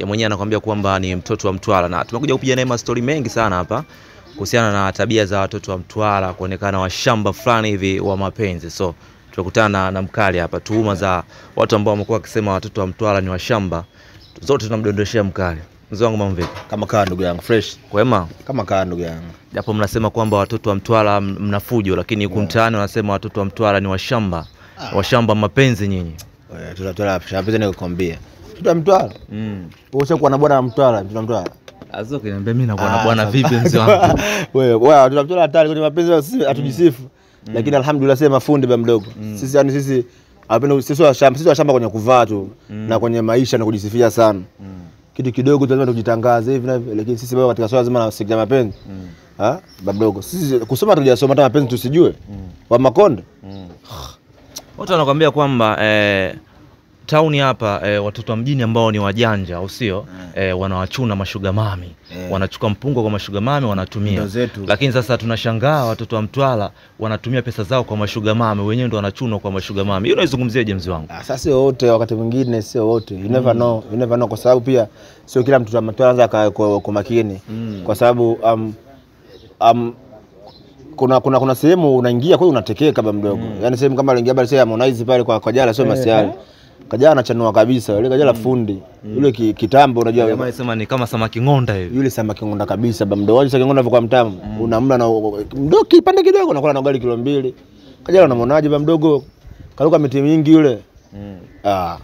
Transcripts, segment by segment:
Yeye mwenyewe anakuambia kwamba ni mtoto wa Mtwara, na tumekuja kupiga naye mastori mengi sana hapa kuhusiana na tabia za watoto wa Mtwara kuonekana washamba fulani hivi wa mapenzi. So tumekutana na, mkali hapa, tuhuma za watu ambao wamekuwa wakisema watoto wa Mtwara ni washamba, zote tunamdondoshea mkali. Mzee wangu mambo vipi? Kama kaa ndugu yangu fresh, Kwema? kama kaa ndugu yangu. Japo mnasema kwamba watoto wa Mtwara mnafujo, mna fujo, lakini huku mtaani wanasema watoto wa Mtwara ni washamba, washamba mapenzi nyinyi. Tutatoa hapo. shapiza ni kukwambia. wa Mtwara. Mm. ushakuwa kuwa na bwana wa Mtwara, wa Mtwara. Azo kiniambia mimi nakuwa na Ah, bwana vipi mzee wangu? Wewe, wewe tuta Mtwara hatari kwenye mapenzi sisi hatujisifu. Lakini alhamdulillah sema mafundi ba mdogo. Sisi yani sisi hapenda sisi wa shamba, sisi wa shamba kwenye kuvaa tu na kwenye maisha na kujisifia sana. Kitu kidogo tunaweza tujitangaze hivi na lakini sisi bado katika swala zima la sekta ya mapenzi. Ah, ba mdogo. Sisi kusoma tujasoma hata mapenzi tusijue. Wa Makonde. Watu wanakuambia kwamba eh, tauni hapa e, watoto wa mjini ambao ni wajanja au sio? E, wanawachuna mashuga mami. E. wanachukua mpungo kwa mashuga mami wanatumia, lakini sasa tunashangaa watoto wa mtwala wanatumia pesa zao kwa mashuga mami, wenyewe ndo wanachunwa kwa mashuga mami. Hiyo unaizungumziaje mzee wangu? Ah, Sasa sio wote, wakati mwingine sio wote, you never know, you never know, kwa sababu pia sio kila mtu Mtwara anza kwa, kwa, kwa makini. Kwa sababu um, um, kuna kuna kuna sehemu unaingia kweli unatekeka baba mdogo. Mm. yani sehemu kama aliingia bali sasa Harmonize pale kwa kwa jala sio masiali Kajala anachanua kabisa yule Kajala fundi yule ki, kitambo unajua Jamaa anasema ni kama samaki ngonda hivi. yule samaki ng'onda kabisa ba mdogo samaki ng'onda kwa mtamu unamla na mdogo kipande kidogo unakula na ugali kilo mbili Kajala unamwonaje ba mdogo karuka miti mingi yule Ah.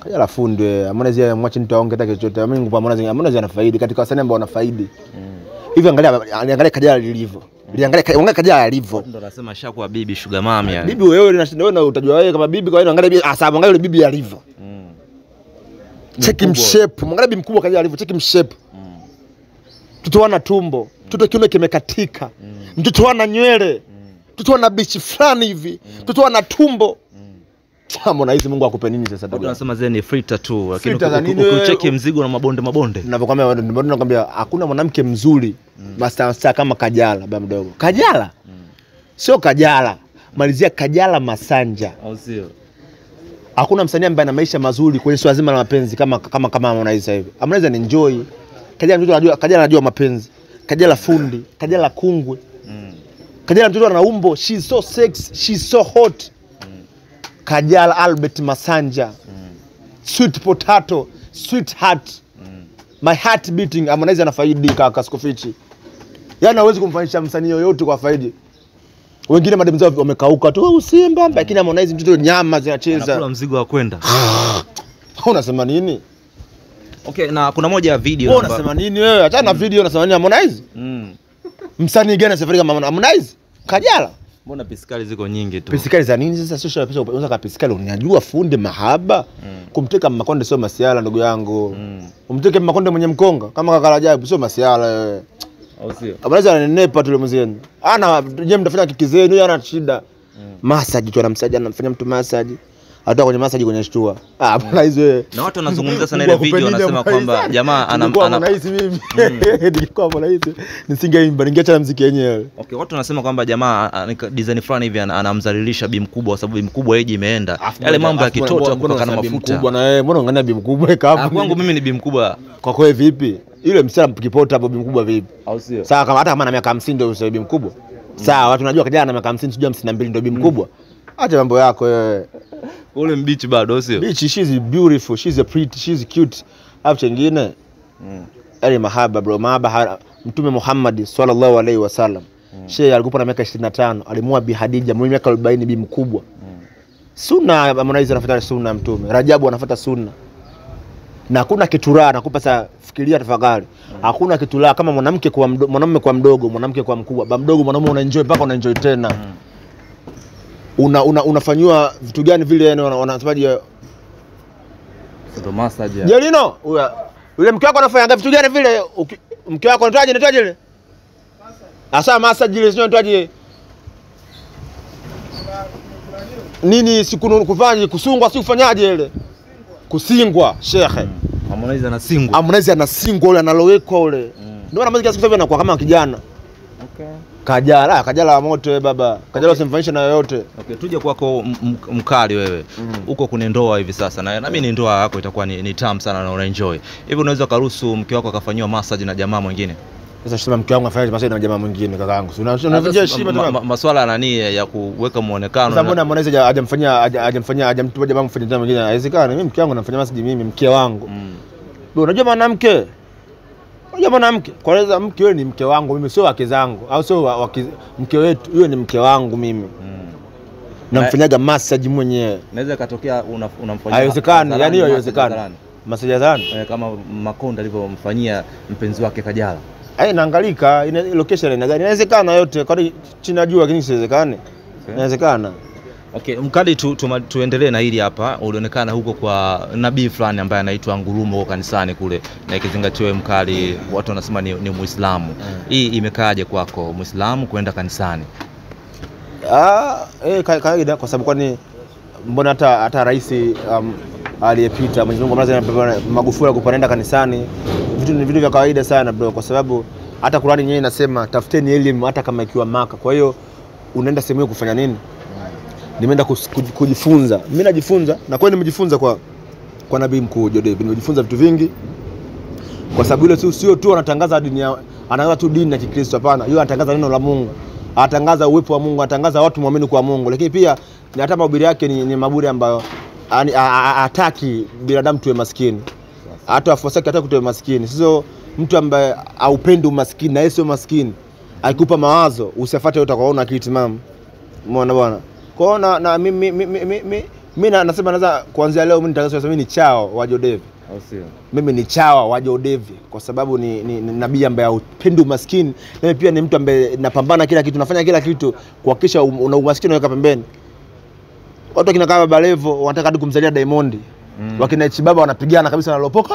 Kajala fundi amona zia mwachi nitaonge mtu aonge hata chochote. Mimi ngupa Harmonize, Harmonize anafaidi katika wasanii ambao wanafaidi. Hivi angalia angalia Kajala lilivyo. Liangalia unga kaja alivyo. Ndio nasema shakuwa bibi sugar mami yani. Bibi wewe unashinda wewe utajua wewe kama bibi kwa hiyo angalia bibi ah sababu angalia yule bibi alivyo. Cheki mshape, angalia bibi mkubwa kaja alivyo, cheki mshape. Mtoto ana tumbo, mtoto kiume kimekatika. Mtoto ana nywele. Mtoto ana bichi fulani hivi. Mtoto ana tumbo. Harmonize Mungu akupe nini sasa ndugu? yangu? wanasema zile ni filter tu, lakini ukicheki mzigo na mabonde mabonde. ninavyokwambia ndio nakwambia hakuna mwanamke mzuri mm. master star kama Kajala baba mdogo. Kajala Mm. sio Kajala, malizia Kajala Masanja. Au sio? Hakuna msanii ambaye ana maisha mazuri kwenye swala zima la mapenzi kama kama kama Harmonize hivi. Harmonize ni enjoy. Kajala mtoto anajua, Kajala anajua mapenzi. Kajala fundi, Kajala kungwe. Mm. Kajala mtoto ana umbo, she's so sexy, she's so hot. Kajala Albert Masanja. mm. Sweet potato, sweet heart. mm. My heart beating, Harmonize anafaidi kaka Skofichi. Yaani hawezi kumfanyisha msanii yoyote kwa faidi. Wengine mademu zao wamekauka tu, wewe Simba, lakini Harmonize mtoto nyama zinacheza. Anakula mzigo wa kwenda. Unasema nini? Okay, na kuna moja ya video Wewe unasema nini wewe? Achana na video unasema nini Harmonize? Mm. Msanii gani safari kama Harmonize? Kajala. Mbona pisikali ziko nyingi tu? Pisikali za nini sasa? Sio pesa unaweza ka pisikali unajua fundi mahaba. Mm. Kumteka Makonde sio masiala ndugu yangu. Mm. Umteke Makonde mwenye mkonga kama kaka Rajabu sio masiala wewe. Au sio? Harmonize ananenepa tu mzee. Ana je mtafanya kiki zenu yeye ana shida. Massage tu anamsaidia anamfanya mtu massage. Hata kwenye masaji kwenye shtua. Ah, Harmonize wewe. Na watu wanazungumza sana ile video wanasema kwamba jamaa ana, ana Harmonize mimi. Nilikuwa Harmonize nisingeimba, ningeacha na muziki wenyewe. Okay, watu wanasema kwamba jamaa ah, design fulani hivi ana- anamdhalilisha bi mkubwa kwa sababu bi mkubwa age imeenda. Yale mambo ya kitoto kutokana na mafuta. Bwana wewe, mbona ungania bi mkubwa weka Ah, hapo? kwangu mimi ni bi mkubwa. Kwa kweli vipi? Yule msichana mkipota hapo bi mkubwa vipi? Au sio? Sawa kama hata kama ana miaka 50 ndio bi mkubwa. Sawa, watu najua kijana ana miaka 50 sijui 52 ndio bi mkubwa. Acha mambo yako wewe. Ule mbichi bado, sio? Bitch, she's beautiful, she's a pretty, she's cute. Hapo chengine. Mm. Ali mahaba bro, mahaba ha- Mtume Muhammad sallallahu alaihi wasallam. Mm. Shehe alikuwa na miaka 25, alimua Bi Hadija mwenye miaka 40 bi mkubwa. Mm. Sunna Harmonize anafuata sunna ya Mtume. Rajabu anafuata sunna. Na hakuna kitu raha nakupa sasa fikiria tafakari. Hakuna kitu raha kama mwanamke kwa mwanamume kwa mdogo, mwanamke kwa mkubwa. Ba mdogo mwanamume una enjoy mpaka una enjoy tena. Una, una unafanyiwa vitu gani vile yani wana- wanasemaje Ndo massage. ya. Jelino, huyo yule mke wako anafanya vitu gani vile? Mke wako anatoaje anatoaje ile? Asa massage ile sio anatoaje? Nini siku kufanya kusungwa si kufanyaje ile? Kusingwa, shekhe. Harmonize anasingwa. Harmonize anasingwa ule analowekwa ule. Ndio maana muziki siku hivi anakuwa kama kijana. Okay. Kajala, Kajala wa moto we baba. Kajala okay. usimfanyishe na yoyote. Okay, tuje kwako mkali wewe Mm. uko kwenye ndoa hivi sasa na nami ni ndoa yako itakuwa ni, ni tamu sana na unaenjoy hivi unaweza karuhusu mke wako akafanyiwa massage na jamaa mwingine Sasa shida mke wangu afanye masomo na jamaa mwingine kaka yangu. una- Unavunja heshima tu. Masuala nani ya kuweka muonekano Sasa mbona Harmonize haja- hajamfanyia haja- hajamfanyia hajamtuma jamaa mfanyia jamaa mwingine? Haiwezekani. Mimi mke wangu namfanyia massage mimi mke wangu. Mm. Unajua mwanamke. Unajua mwanamke. Kwanza mke wewe ni mke wangu mimi sio wake zangu au sio wa- mke wetu. Yeye ni mke wangu mimi. Mm. Namfanyaga massage mwenyewe. Naweza katokea una- unamfanyia Haiwezekani, hadharani, yani hiyo massage haiwezekani. Massage ya zani. Eh, kama Makonda alivyomfanyia mpenzi wake Kajala Ai naangalika ina location ina gani? Inawezekana yote. Kwani chini najua lakini siwezekani. Okay. Inawezekana. Okay, mkali tu, tu, tuendelee na hili hapa. Ulionekana huko kwa nabii fulani ambaye anaitwa Ngurumo huko kanisani kule, na ikizingatiwa mkali mkali, watu wanasema ni, ni Muislamu. Hii imekaaje kwako Muislamu kwenda kanisani? Ah, eh ka- kawaida kwa sababu kwani mbona hata hata rais um, aliyepita Mwenyezi Mungu amlaze Magufuli kupanda kanisani vitu ni vitu vya kawaida sana bro, kwa sababu hata Qur'ani yenyewe inasema tafuteni elimu hata kama ikiwa Maka. Kwa hiyo unaenda sehemu hiyo kufanya nini? Nimeenda kujifunza. Mimi najifunza na kweli nimejifunza kwa kwa nabii mkuu Jodeb. Nimejifunza vitu vingi kwa sababu yule sio tu anatangaza dini ya anatangaza tu dini ya Kikristo, hapana. yule anatangaza neno la Mungu, anatangaza uwepo wa Mungu, anatangaza watu muamini kwa Mungu, lakini pia ni hata mahubiri yake ni, ni mahubiri ambayo yani hataki binadamu tuwe maskini, hata wafuasi wake hataki tuwe maskini. Sio mtu ambaye haupendi umaskini na yeye sio maskini, akikupa mawazo usifuate yote kwa una akili timamu. umeona bwana. Kwa hiyo na, na mimi mi, mi, mi, na- nasema naweza kuanzia leo mimi nitangaza mimi ni chao wa Jodevi Au sio? mimi ni chawa wa Jodevi kwa sababu ni, ni, ni nabii ambaye haupendi umaskini, na mimi pia ni mtu ambaye napambana kila kitu, nafanya kila kitu kuhakikisha um- una umaskini unaweka pembeni. Watu wakina kama Baba Levo wanataka hadi kumzalia Diamond. Mm. wakina Chibaba wanapigana kabisa na Lopoka.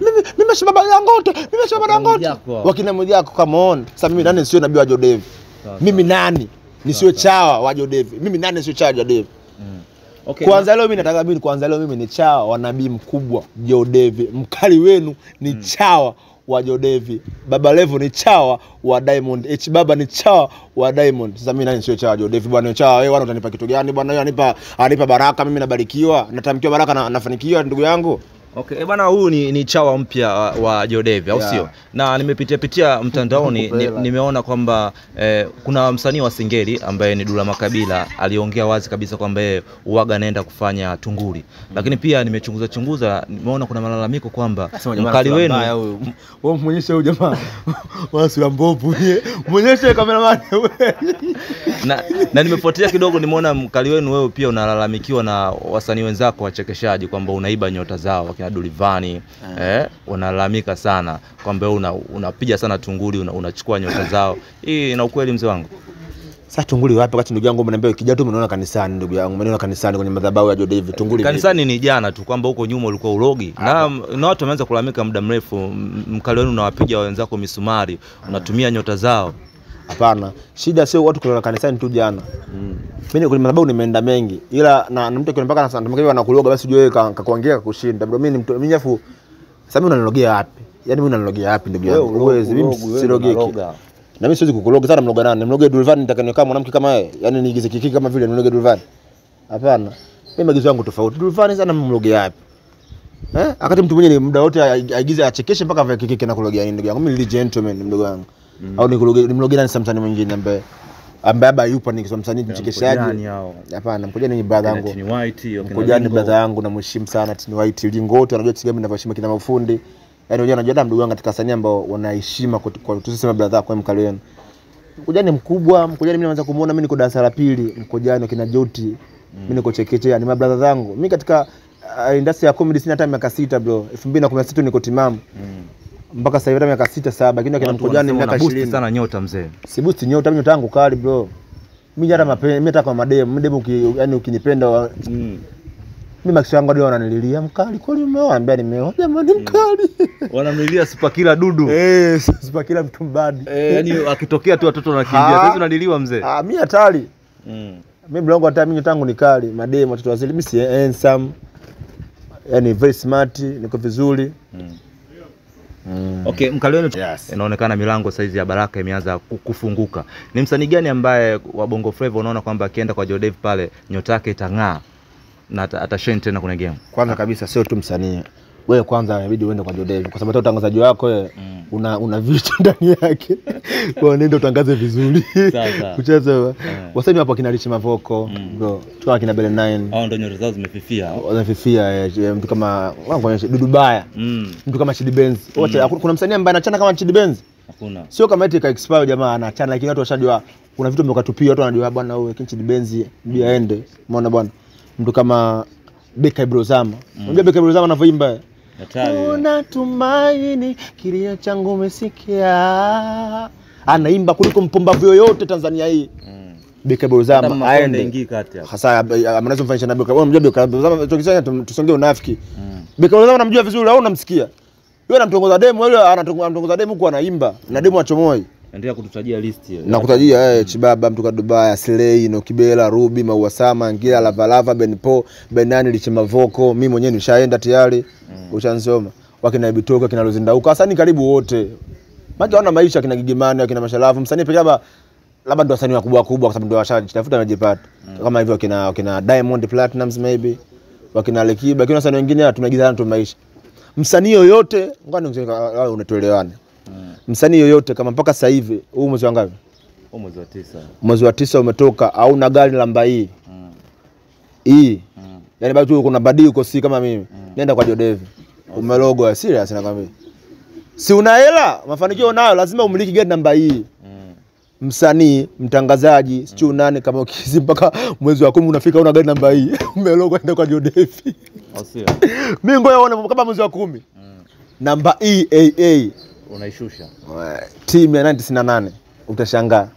Mimi mimi Chibaba Dangote mimi Chibaba Dangote wakina Mwijaku come on. Sasa mimi nani sio nabii wa Jodevi mimi nani nisiwe chawa wa Jodevi mimi nani sio chawa wa Jodevi Mm. Okay. kwanza leo mimi nataka mimi kwanza leo mimi ni chawa wa nabii mkubwa Jodevi. Mkali wenu ni chawa wa Jodevi. Baba Levo ni chawa wa Diamond. H Baba ni chawa wa Diamond. Sasa mimi nani sio chawa wa Jodevi bwana? Yo Chawa wewe bwana utanipa kitu gani bwana? Yo anipa anipa baraka mimi nabarikiwa. Natamkiwa baraka na nafanikiwa ndugu yangu. Okay, e bana huyu ni, ni chawa mpya wa, Jodevi au Yeah. sio? Na nimepitia pitia mtandaoni ni, nimeona kwamba eh, kuna msanii wa Singeli ambaye ni Dula Makabila aliongea wazi kabisa kwamba yeye uwaga anaenda kufanya tunguri. Lakini pia nimechunguza chunguza nimeona kuna malalamiko kwamba mkali wenu Wewe muonyeshe huyu jamaa. Wala sura mbovu yeye. Muonyeshe cameraman. na, na nimefuatilia kidogo nimeona mkali wenu wewe pia unalalamikiwa na wasanii wenzako wachekeshaji kwamba unaiba nyota zao wakina Dulivani eh, unalalamika sana kwamba wewe una, unapiga sana tunguli unachukua una, nyota zao. Hii ina ukweli mzee wangu? Sasa tunguli wapi wakati ndugu yangu umeniambia ukija tu umeona kanisani ndugu yangu umeona kanisani kwenye madhabahu ya Jodevi tunguli? Kanisani ni jana tu kwamba huko nyuma ulikuwa ulogi na, na watu wameanza kulalamika muda mrefu, mkali wenu unawapiga wenzako misumari, unatumia nyota zao. Hapana, shida sio watu kulala kanisani tu jana. Mimi kwenye madhabahu nimeenda mengi, ila na, na mtu akiona mpaka anatamkia anakuloga, basi ujue kakuangia kakuongea kakushinda. Bro, mimi ni mtu mimi afu sasa mimi unanilogea wapi? Yaani mimi unanilogea wapi ndugu yangu? Huwezi, mimi sirogeki. Na mimi siwezi kukuloga sana, mloga nani? Mloga Dulvan nitakanikaa mwanamke kama yeye. Yaani niigize kiki kama vile niloge Dulvan. Hapana. Mimi maagizo yangu tofauti. Dulvan sana mloge wapi? Eh? Akati mtu mwenyewe ni muda wote aigize achekeshe mpaka vya kiki na kulogea nini ndugu yangu? Mimi ni gentleman mdogo wangu. Au nikuloge nimloge nani samsani mwingine ambaye ambaye baba yupo ni msanii mchekeshaji. Hapana, mkojani ni brother yangu. Mkojani brother yangu namheshimu sana Tini White Lingo wote wanajua na ninavyoheshimu kina mafundi. yani wenyewe wanajua hata mdogo wangu katika wasanii ambao wanaheshima kwa tuseme brother kwa mkali wenu. Mkojani mkubwa, Mkojani mimi naanza kumuona mimi niko darasa la pili, Mkojani kina Joti. Mimi niko chekechea, ni mabrother zangu. Mimi katika uh, industry ya comedy sina hata miaka sita bro. 2016 niko timamu. Mm. Mpaka sasa hivi miaka sita saba, lakini akina Watu Mkojani miaka una 20. sana nyota mzee. Sibusti nyota, mimi nyota yangu kali bro. Mimi hata mapenzi, mimi nataka mademu, mademu, uki, yani ukinipenda Mm. mimi makisha yangu ndio wananililia mkali kweli umeoa, ambia nimeoa jamani mkali. Wanamlilia super kila dudu. Eh, super kila mtu mbadi. Eh, yani akitokea tu watoto wanakimbia. Sasa unaliliwa mzee. Ah, mimi hatari. Mm. Mimi mlango hata mimi nyota yangu ni kali, mademu watoto wazili, mimi si handsome. Yani very smart, niko vizuri. Mm. Mm. Okay, mkali wenu Yes. inaonekana milango saizi ya Baraka imeanza kufunguka. Ni msanii gani ambaye wa Bongo Flava unaona kwamba akienda kwa Jodev pale nyota yake itang'aa na ata- atashine tena kwenye game? Kwanza kabisa sio tu msanii, wewe kwanza inabidi uende kwa Jodev kwa sababu hata utangazaji wako wewe Mm. Una una vitu ndani yake, kwa nenda utangaze vizuri kucheza Eh. wasanii hapo akina Rich Mavoko Mm. bro, tukawa kina Bele 9 Hao ndio nyota zao zimefifia. wanafifia eh, mtu kama wangu Dudu Baya, Mm. mtu kama Chidi Benz wote. mm. Kuna msanii ambaye anachana kama Chidi Benz, Hakuna. sio kama eti ka expire jamaa anachana, lakini watu washajua kuna vitu mmekatupia watu wanajua bwana, wewe Chidi Benz ndio aende, umeona bwana, mtu kama Beka Ibrozama, unajua Beka Ibrozama anavyoimba Hatari. Una tumaini kilio changu umesikia, anaimba kuliko mpumbavu yoyote Tanzania hii. Mm. Beka bozama aende hasa anaweza mfanyisha na Beka. Wewe unamjua Beka Bozama tukisanya tusongee unafiki. Mm. Beka Ibrozama namjua vizuri au unamsikia? Yule anamtongoza demu, yule anatongoza anamtongoza demu huko anaimba na demu achomoi. Endelea kututajia list hiyo. Nakutajia eh, Chibaba mtu ka Dubai, Slay, Nokibela, Rubi, Mauasama, Ngila, Lavalava, Benpo, Benani, Lichimavoko, mimi mwenyewe nishaenda tayari. Mm. Ushansoma. Wakina Ibitoka, kina Lozindauka, wasanii karibu wote. Maji wana maisha kina Gigimani, kina Mashalafu, msanii pekee hapa labda ndo wasanii wakubwa kubwa kwa sababu ndo washajitafuta wanajipata. Kama hivyo kina kina Diamond Platinums maybe, wakina Alikiba, lakini wasanii wengine tunagizana tu maisha. Msanii yoyote, ngoja wewe unatuelewana. Mm. Msanii yoyote kama mpaka sasa hivi huu mwezi wa ngapi? Mwezi wa tisa. mwezi wa tisa umetoka au na gari namba hii Mm. hii Mm. yani bado kuna badii uko si kama mimi mm. nenda kwa Jodevi umelogwa serious nakwambia si una hela mafanikio unayo lazima umiliki gari namba hii Mm. msanii mtangazaji mm. sio nani kama ukizi mpaka mwezi wa kumi unafika una gari namba hii umelogwa nenda kwa Jodev Au sio? mimi ngoja uone kama mwezi wa kumi Mm. namba EAA Unaishusha. timu ya 998 utashangaa